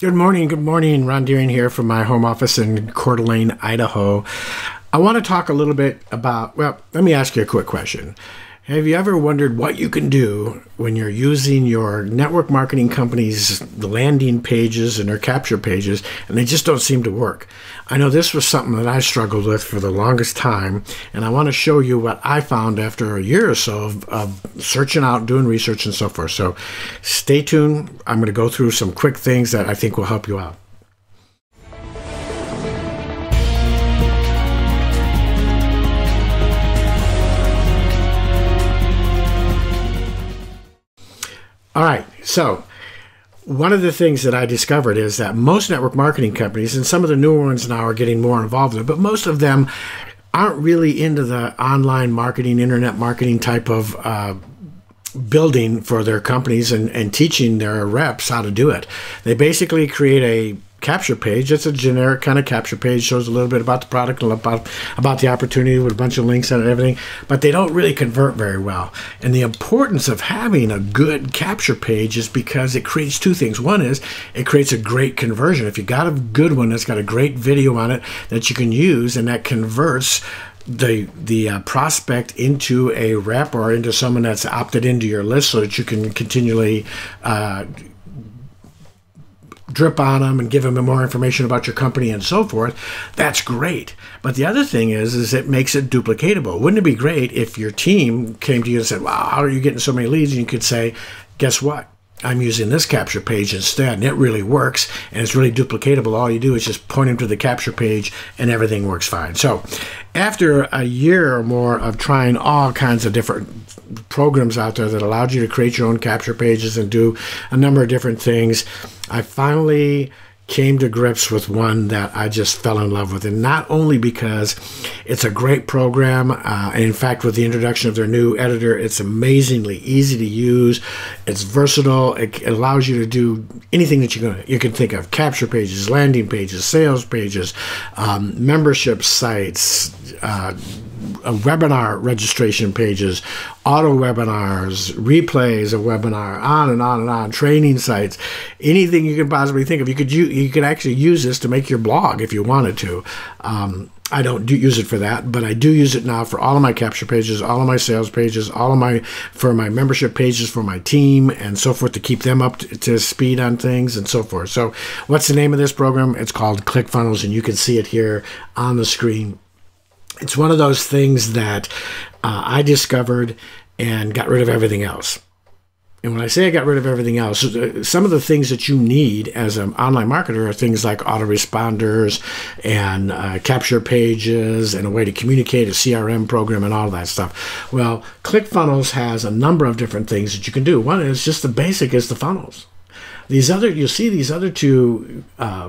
Good morning. Good morning. Ron Deering here from my home office in Coeur d'Alene, Idaho. I want to talk a little bit about, well, let me ask you a quick question. Have you ever wondered what you can do when you're using your network marketing company's landing pages and their capture pages and they just don't seem to work? I know this was something that I struggled with for the longest time, and I want to show you what I found after a year or so of, of searching out, doing research, and so forth. So stay tuned. I'm going to go through some quick things that I think will help you out. All right, so one of the things that I discovered is that most network marketing companies, and some of the newer ones now are getting more involved in it, but most of them aren't really into the online marketing, internet marketing type of uh, building for their companies and, and teaching their reps how to do it. They basically create a capture page. It's a generic kind of capture page, shows a little bit about the product and about about the opportunity with a bunch of links and everything, but they don't really convert very well. And the importance of having a good capture page is because it creates two things. One is it creates a great conversion. If you got a good one that's got a great video on it that you can use and that converts the the uh, prospect into a rep or into someone that's opted into your list so that you can continually uh, drip on them and give them more information about your company and so forth, that's great. But the other thing is, is it makes it duplicatable. Wouldn't it be great if your team came to you and said, "Wow, how are you getting so many leads?" And you could say, "Guess what? I'm using this capture page instead, and it really works, and it's really duplicatable. All you do is just point them to the capture page, and everything works fine. So, after a year or more of trying all kinds of different programs out there that allowed you to create your own capture pages and do a number of different things, I finally came to grips with one that I just fell in love with. And not only because it's a great program, uh, and in fact, with the introduction of their new editor, it's amazingly easy to use. It's versatile. It, allows you to do anything that you can, you can think of capture pages, landing pages, sales pages, um, membership sites. Uh, webinar registration pages, auto webinars, replays of webinar, on and on and on, training sites, anything you can possibly think of. You could you, you could actually use this to make your blog if you wanted to. Um, I don't do use it for that, but I do use it now for all of my capture pages, all of my sales pages, all of my for my membership pages for my team and so forth to keep them up to, to speed on things and so forth. So, what's the name of this program? It's called ClickFunnels, and you can see it here on the screen it's one of those things that uh, I discovered and got rid of everything else. And when I say I got rid of everything else, uh, some of the things that you need as an online marketer are things like autoresponders and uh, capture pages and a way to communicate, a CRM program, and all that stuff. Well, ClickFunnels has a number of different things that you can do. One is just the basic is the funnels. These other, you'll see these other two uh,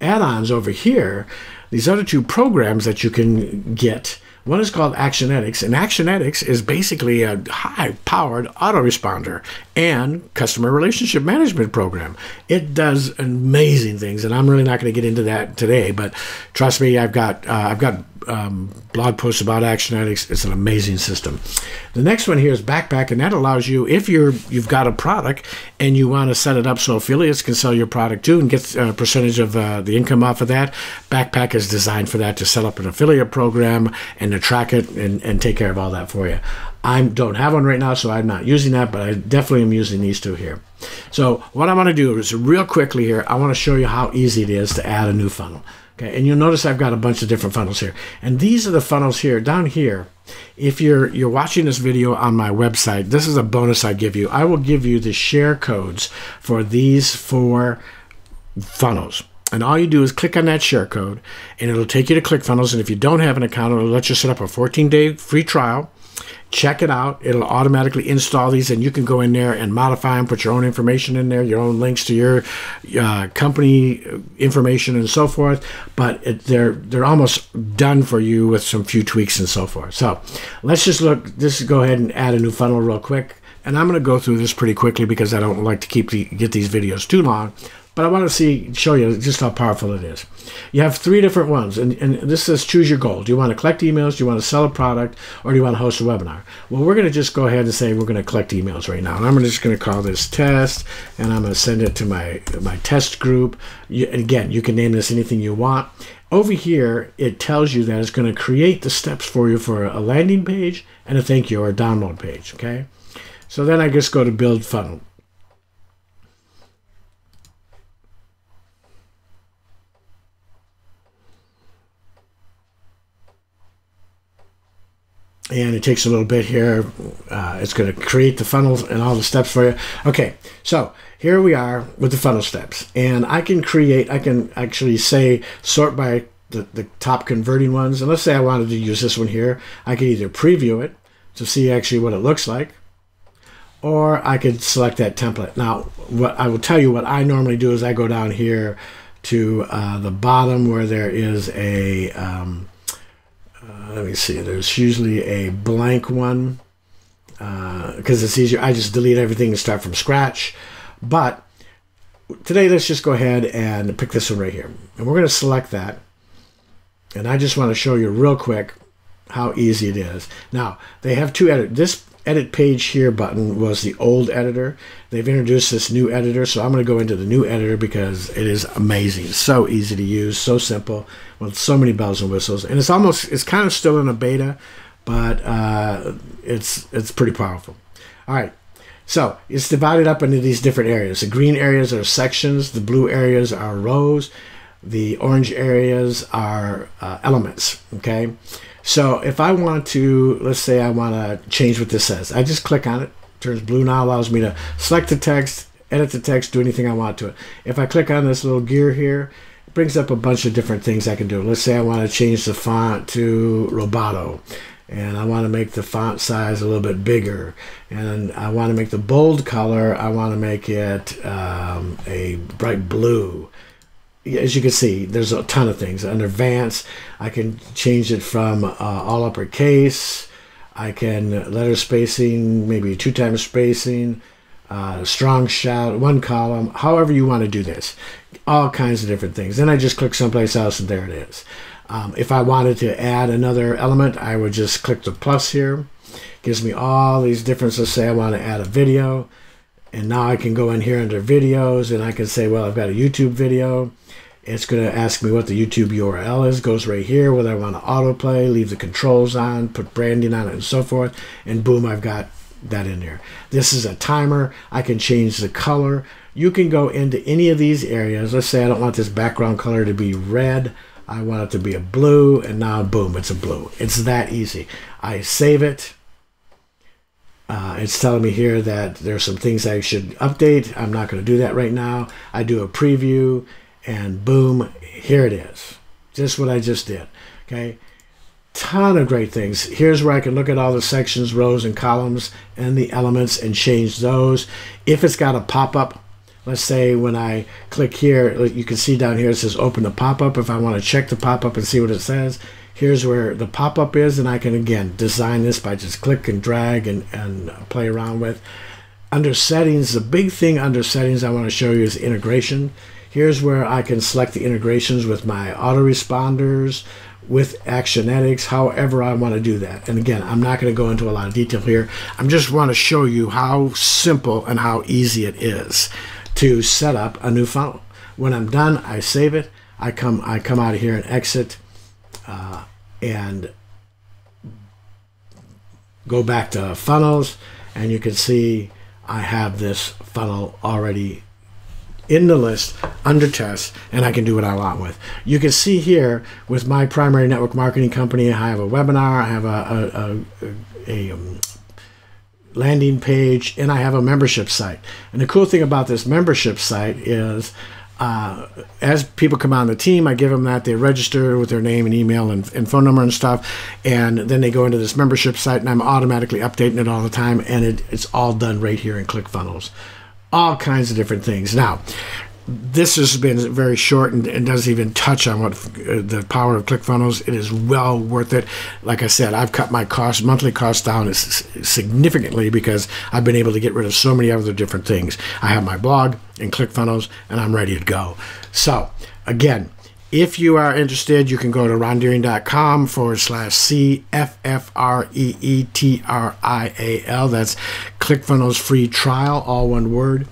add-ons over here these other two programs that you can get. One is called Actionetics, and Actionetics is basically a high-powered autoresponder and customer relationship management program. It does amazing things, and I'm really not going to get into that today. But trust me, I've got uh, I've got um, blog posts about Actionetics. It's an amazing system. The next one here is Backpack, and that allows you, if you're you've got a product and you want to set it up so affiliates can sell your product too and get a percentage of uh, the income off of that. Backpack is designed for that to set up an affiliate program and to track it and, and take care of all that for you. I don't have one right now, so I'm not using that, but I definitely am using these two here. So what I want to do is real quickly here, I want to show you how easy it is to add a new funnel. Okay, and you'll notice I've got a bunch of different funnels here. And these are the funnels here, down here. If you're you're watching this video on my website, this is a bonus I give you. I will give you the share codes for these four funnels. And all you do is click on that share code, and it'll take you to ClickFunnels. And if you don't have an account, it'll let you set up a 14-day free trial check it out. It'll automatically install these, and you can go in there and modify them, put your own information in there, your own links to your uh, company information, and so forth. But it, they're they're almost done for you with some few tweaks and so forth. So let's just look. Just go ahead and add a new funnel real quick. And I'm going to go through this pretty quickly because I don't like to keep the, get these videos too long. But I want to see show you just how powerful it is. You have three different ones, and, and this says choose your goal. Do you want to collect emails? Do you want to sell a product? Or do you want to host a webinar? Well, we're going to just go ahead and say we're going to collect emails right now. And I'm just going to call this test, and I'm going to send it to my, my test group. You, again, you can name this anything you want. Over here, it tells you that it's going to create the steps for you for a landing page and a thank you or a download page, okay? So then I just go to build funnel. And it takes a little bit here. Uh, it's going to create the funnels and all the steps for you. Okay, so here we are with the funnel steps, and I can create, I can actually say sort by the, the top converting ones. And let's say I wanted to use this one here. I could either preview it to see actually what it looks like, or I could select that template. Now, what I will tell you what I normally do is I go down here to uh, the bottom where there is a um, let me see, there's usually a blank one because uh, it's easier. I just delete everything and start from scratch. But today, let's just go ahead and pick this one right here. And we're going to select that. And I just want to show you real quick how easy it is. Now, they have two edit. This edit page here button was the old editor. They've introduced this new editor, so I'm going to go into the new editor because it is amazing. So easy to use, so simple, with so many bells and whistles. And it's almost, it's kind of still in a beta, but uh, it's, it's pretty powerful. All right. So it's divided up into these different areas. The green areas are sections. The blue areas are rows. The orange areas are uh, elements. Okay. So if I want to, let's say I want to change what this says, I just click on it, turns blue now, allows me to select the text, edit the text, do anything I want to it. If I click on this little gear here, it brings up a bunch of different things I can do. Let's say I want to change the font to Roboto and I want to make the font size a little bit bigger and I want to make the bold color I want to make it um, a bright blue as you can see, there's a ton of things. Under advanced, I can change it from uh, all uppercase. I can letter spacing, maybe two times spacing, uh, strong shout, one column, however you want to do this. All kinds of different things. Then I just click someplace else and there it is. Um, if I wanted to add another element, I would just click the plus here. Gives me all these different, let's say I want to add a video. And now I can go in here under videos and I can say, well, I've got a YouTube video. It's going to ask me what the YouTube URL is. Goes right here, whether I want to autoplay, leave the controls on, put branding on it, and so forth. And boom, I've got that in there. This is a timer. I can change the color. You can go into any of these areas. Let's say I don't want this background color to be red. I want it to be a blue, and now boom, it's a blue. It's that easy. I save it. Uh, it's telling me here that there's some things I should update. I'm not going to do that right now. I do a preview and boom, here it is. Just what I just did. Okay. Ton of great things. Here's where I can look at all the sections, rows, and columns and the elements and change those. If it's got a pop-up, let's say when I click here, you can see down here it says open the pop-up. If I want to check the pop-up and see what it says, here's where the pop-up is and I can again design this by just click and drag and, and play around with. Under settings, the big thing under settings I want to show you is integration. Here's where I can select the integrations with my autoresponders, with Actionetics, however I want to do that. And again, I'm not going to go into a lot of detail here. I'm just want to show you how simple and how easy it is to set up a new funnel. When I'm done, I save it. I come I come out of here and exit uh, and go back to funnels and you can see I have this funnel already in the list under test and I can do what I want with. You can see here with my primary network marketing company, I have a webinar, I have a, a, a, a um, landing page, and I have a membership site. And the cool thing about this membership site is uh, as people come on the team, I give them that. They register with their name and email and, and, phone number and stuff. And then they go into this membership site, and I'm automatically updating it all the time. And it, it's all done right here in ClickFunnels. All kinds of different things. Now, this has been very short and, and, doesn't even touch on what uh, the power of ClickFunnels. It is well worth it. Like I said, I've cut my cost, monthly cost down significantly because I've been able to get rid of so many other different things. I have my blog and ClickFunnels, and I'm ready to go. So, again, if you are interested, you can go to rondeering.com forward slash C F F R E E T R I A L. That's ClickFunnels free trial, all one word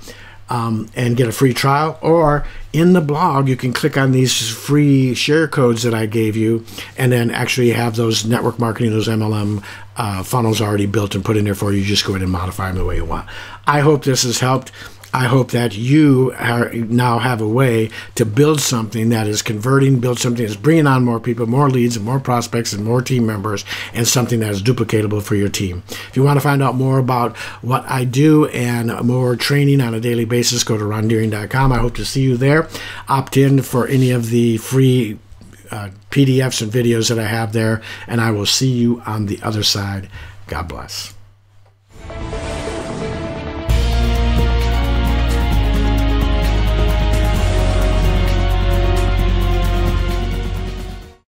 um, and get a free trial. Or in the blog, you can click on these free share codes that I gave you, and then actually have those network marketing, those MLM uh, funnels already built and put in there for you. You just go ahead and modify them the way you want. I hope this has helped. I hope that you are, now have a way to build something that is converting, build something that's bringing on more people, more leads, and more prospects, and more team members, and something that is duplicatable for your team. If you want to find out more about what I do and more training on a daily basis, go to rondeering.com. I hope to see you there. Opt in for any of the free uh, PDFs and videos that I have there, and I will see you on the other side. God bless.